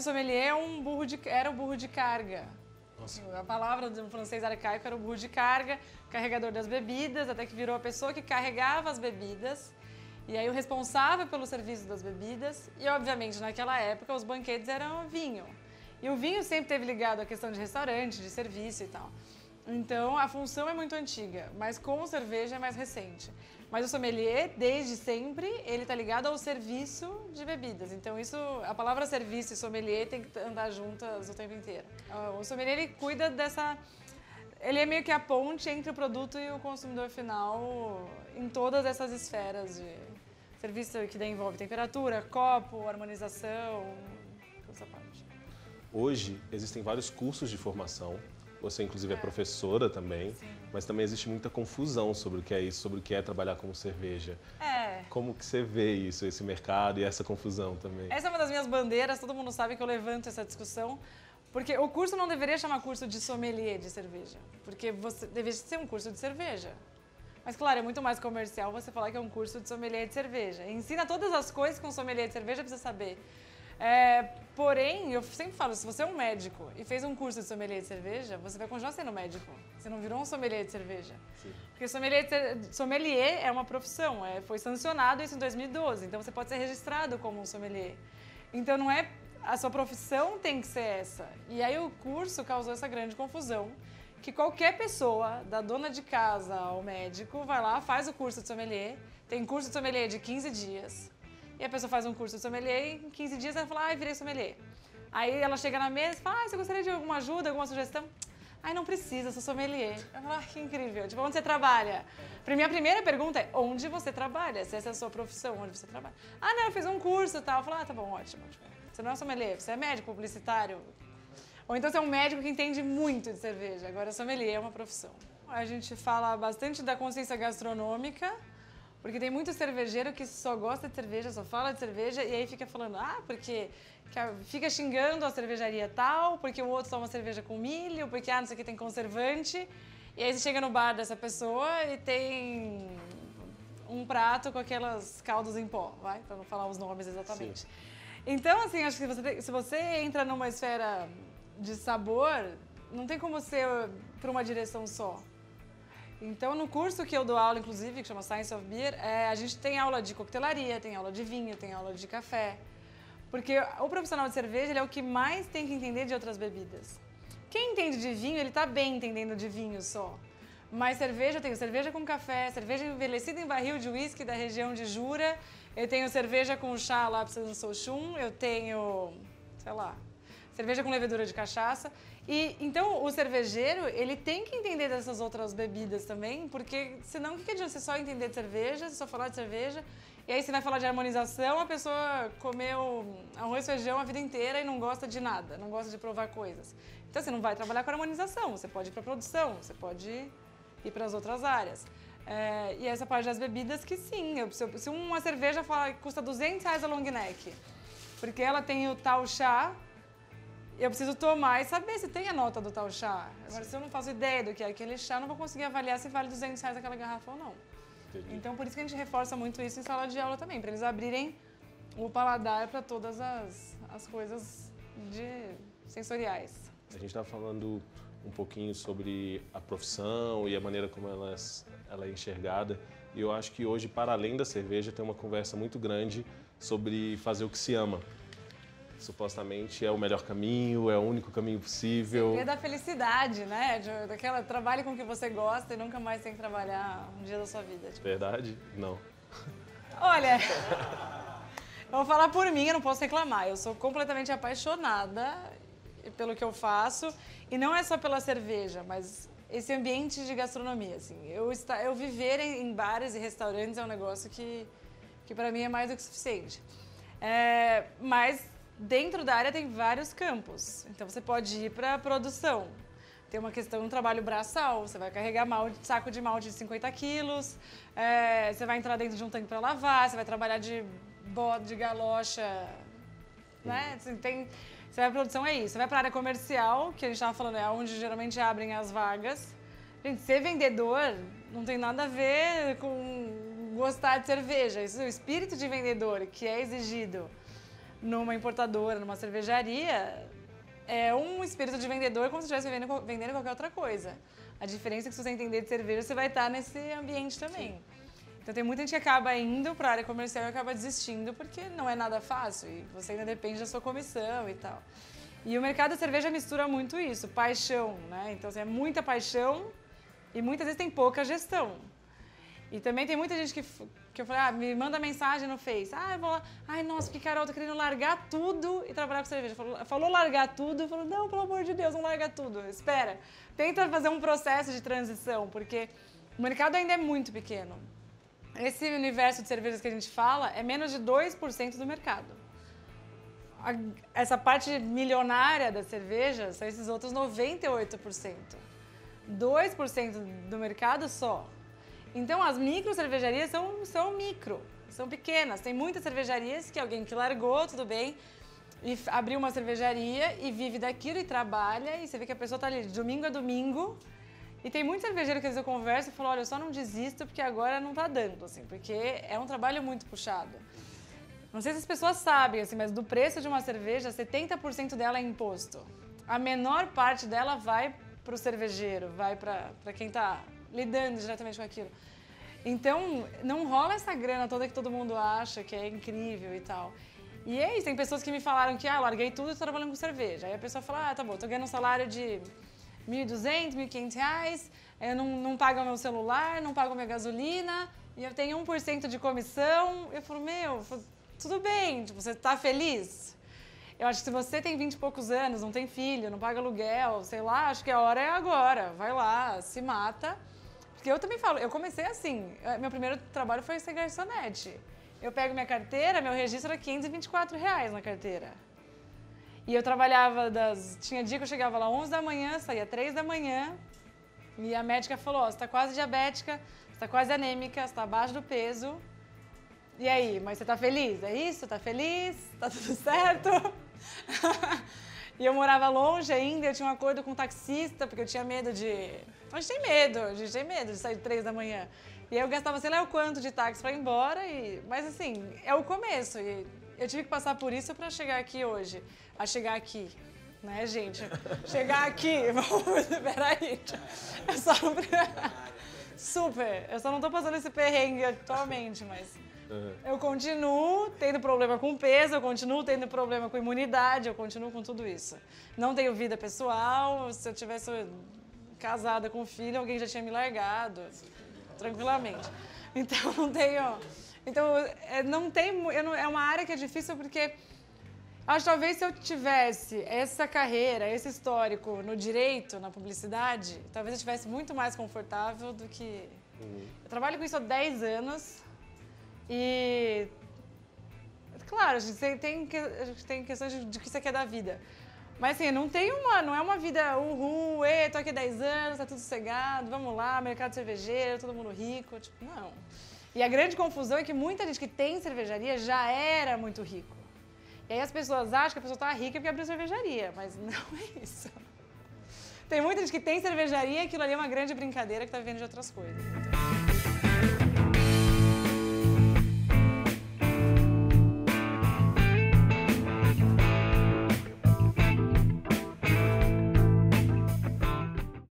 o sommelier é um burro de, era o burro de carga. Nossa. A palavra do francês arcaico era o burro de carga, carregador das bebidas, até que virou a pessoa que carregava as bebidas. E aí o responsável pelo serviço das bebidas. E, obviamente, naquela época, os banquetes eram vinho. E o vinho sempre teve ligado à questão de restaurante, de serviço e tal. Então, a função é muito antiga, mas com cerveja é mais recente. Mas o sommelier, desde sempre, ele está ligado ao serviço de bebidas. Então, isso, a palavra serviço e sommelier tem que andar juntas o tempo inteiro. O sommelier, ele cuida dessa... Ele é meio que a ponte entre o produto e o consumidor final em todas essas esferas de serviço que envolve temperatura, copo, harmonização, toda essa parte. Hoje, existem vários cursos de formação você, inclusive, é, professora também, Sim. mas também existe muita confusão sobre o que é isso, sobre o que é trabalhar com cerveja. É. Como que você vê isso, esse mercado e essa confusão também? Essa é uma das minhas bandeiras, todo mundo sabe que eu levanto essa discussão, porque o curso não deveria chamar curso de sommelier de cerveja, porque você deveria ser um curso de cerveja. Mas, claro, é muito mais comercial você falar que é um curso de sommelier de cerveja. Ensina todas as coisas que um sommelier de cerveja precisa saber. É, porém, eu sempre falo, se você é um médico e fez um curso de sommelier de cerveja, você vai continuar sendo médico. Você não virou um sommelier de cerveja. Sim. Porque sommelier, sommelier é uma profissão, é, foi sancionado isso em 2012, então você pode ser registrado como um sommelier. Então não é a sua profissão tem que ser essa. E aí o curso causou essa grande confusão, que qualquer pessoa, da dona de casa ao médico, vai lá, faz o curso de sommelier, tem curso de sommelier de 15 dias, e a pessoa faz um curso de sommelier em 15 dias ela fala, ai, virei sommelier. Aí ela chega na mesa e fala, ah, você gostaria de alguma ajuda, alguma sugestão? Ai, não precisa, sou sommelier. Eu falo, ah, que incrível. Tipo, onde você trabalha? Minha primeira pergunta é, onde você trabalha? Se essa é a sua profissão, onde você trabalha? Ah, não, eu fiz um curso e tal. Eu falo, ah, tá bom, ótimo. Você não é sommelier, você é médico, publicitário. Ou então você é um médico que entende muito de cerveja. Agora, sommelier é uma profissão. A gente fala bastante da consciência gastronômica, porque tem muito cervejeiro que só gosta de cerveja, só fala de cerveja e aí fica falando, ah, porque fica xingando a cervejaria tal, porque o outro toma cerveja com milho, porque ah, não sei o que tem conservante. E aí você chega no bar dessa pessoa e tem um prato com aquelas caldas em pó, vai? Para não falar os nomes exatamente. Sim. Então, assim, acho que se você, se você entra numa esfera de sabor, não tem como ser para uma direção só. Então, no curso que eu dou aula, inclusive, que chama Science of Beer, é, a gente tem aula de coquetelaria, tem aula de vinho, tem aula de café. Porque o profissional de cerveja é o que mais tem que entender de outras bebidas. Quem entende de vinho, ele está bem entendendo de vinho só. Mas cerveja, eu tenho cerveja com café, cerveja envelhecida em barril de uísque da região de Jura, eu tenho cerveja com chá lá do Sochum, eu tenho, sei lá, cerveja com levedura de cachaça. E então o cervejeiro, ele tem que entender dessas outras bebidas também, porque senão o que, adianta você só entender de cerveja, só falar de cerveja, e aí você vai falar de harmonização, a pessoa comeu arroz e feijão a vida inteira e não gosta de nada, não gosta de provar coisas. Então você não vai trabalhar com harmonização, você pode ir para produção, você pode ir para as outras áreas. É, e essa parte das bebidas que sim, se, se uma cerveja fala custa 200 reais a long neck, porque ela tem o tal chá eu preciso tomar e saber se tem a nota do tal chá. Agora, se eu não faço ideia do que é aquele chá, eu não vou conseguir avaliar se vale 200 reais aquela garrafa ou não. Entendi. Então, por isso que a gente reforça muito isso em sala de aula também, para eles abrirem o paladar para todas as, as coisas de sensoriais. A gente estava falando um pouquinho sobre a profissão e a maneira como ela, ela é enxergada. E eu acho que hoje, para além da cerveja, tem uma conversa muito grande sobre fazer o que se ama supostamente é o melhor caminho, é o único caminho possível. É da felicidade, né? De, daquela trabalhe com o que você gosta e nunca mais tem que trabalhar um dia da sua vida. Tipo. Verdade? Não. Olha, eu vou falar por mim, eu não posso reclamar. Eu sou completamente apaixonada pelo que eu faço e não é só pela cerveja, mas esse ambiente de gastronomia, assim. Eu, está, eu viver em, em bares e restaurantes é um negócio que, que para mim é mais do que suficiente. É, mas Dentro da área tem vários campos. Então você pode ir para a produção. Tem uma questão, um trabalho braçal. Você vai carregar malde, saco de malte de 50 quilos. É, você vai entrar dentro de um tanque para lavar. Você vai trabalhar de bode, de galocha. Né? Assim, tem, você vai para produção, é isso. Você vai para a área comercial, que a gente estava falando, é onde geralmente abrem as vagas. Gente, ser vendedor não tem nada a ver com gostar de cerveja. Isso é o espírito de vendedor que é exigido. Numa importadora, numa cervejaria, é um espírito de vendedor como se estivesse vendendo, vendendo qualquer outra coisa. A diferença é que se você entender de cerveja, você vai estar nesse ambiente também. Sim. Então tem muita gente que acaba indo para a área comercial e acaba desistindo porque não é nada fácil e você ainda depende da sua comissão e tal. E o mercado da cerveja mistura muito isso, paixão, né? Então assim, é muita paixão e muitas vezes tem pouca gestão. E também tem muita gente que, que eu falei, ah, me manda mensagem no Face. Ah, eu vou lá. Ai, nossa, que Carol, tô querendo largar tudo e trabalhar com cerveja. Falou, falou largar tudo, falou, não, pelo amor de Deus, não larga tudo. Espera. Tenta fazer um processo de transição, porque o mercado ainda é muito pequeno. Esse universo de cervejas que a gente fala é menos de 2% do mercado. A, essa parte milionária da cerveja são esses outros 98%. 2% do mercado só. Então, as micro cervejarias são, são micro, são pequenas. Tem muitas cervejarias que alguém que largou, tudo bem, e abriu uma cervejaria e vive daquilo e trabalha, e você vê que a pessoa está ali de domingo a domingo. E tem muito cervejeiro que às vezes eu converso e falo, olha, eu só não desisto porque agora não está dando, assim, porque é um trabalho muito puxado. Não sei se as pessoas sabem, assim, mas do preço de uma cerveja, 70% dela é imposto. A menor parte dela vai para o cervejeiro, vai para quem está lidando diretamente com aquilo. Então, não rola essa grana toda que todo mundo acha que é incrível e tal. E é isso, tem pessoas que me falaram que, ah, larguei tudo e estou trabalhando com cerveja. Aí a pessoa fala, ah, tá bom, tô ganhando um salário de 1.200, 1.500 reais, eu não, não pago meu celular, não pago minha gasolina, e eu tenho 1% de comissão. Eu falo, meu, tudo bem, tipo, você está feliz? Eu acho que se você tem 20 e poucos anos, não tem filho, não paga aluguel, sei lá, acho que a hora é agora. Vai lá, se mata porque eu também falo, eu comecei assim, eh, meu primeiro trabalho foi ser garçonete. Eu pego minha carteira, meu registro era 524 reais na carteira. E eu trabalhava das. Tinha dia que eu chegava lá 11 da manhã, saía 3 da manhã. E a médica falou: Ó, oh, você tá quase diabética, você tá quase anêmica, você tá abaixo do peso. E aí, mas você tá feliz? É isso? Tá feliz? Tá tudo certo? e eu morava longe ainda, eu tinha um acordo com um taxista, porque eu tinha medo de a gente tem medo, a gente tem medo de sair de três da manhã. E eu gastava sei lá o quanto de táxi para ir embora, e... mas assim, é o começo. E eu tive que passar por isso para chegar aqui hoje. A chegar aqui, né, gente? Chegar aqui, vamos, peraí. Eu só. Super, eu só não tô passando esse perrengue atualmente, mas... Eu continuo tendo problema com peso, eu continuo tendo problema com imunidade, eu continuo com tudo isso. Não tenho vida pessoal, se eu tivesse casada com filho, alguém já tinha me largado, tranquilamente. Então, não tenho... Então, é, não tem... Não, é uma área que é difícil porque... Acho que talvez se eu tivesse essa carreira, esse histórico no direito, na publicidade, talvez eu estivesse muito mais confortável do que... Uhum. Eu trabalho com isso há 10 anos e... Claro, a gente tem, a gente tem questões de, que você quer da vida. Mas assim, não tem uma, não é uma vida uhul, e tô aqui 10 anos, tá tudo sossegado, vamos lá, mercado cervejeiro, todo mundo rico, tipo, não. E a grande confusão é que muita gente que tem cervejaria já era muito rico. E aí as pessoas acham que a pessoa tá rica porque abriu cervejaria, mas não é isso. Tem muita gente que tem cervejaria e aquilo ali é uma grande brincadeira que tá vivendo de outras coisas.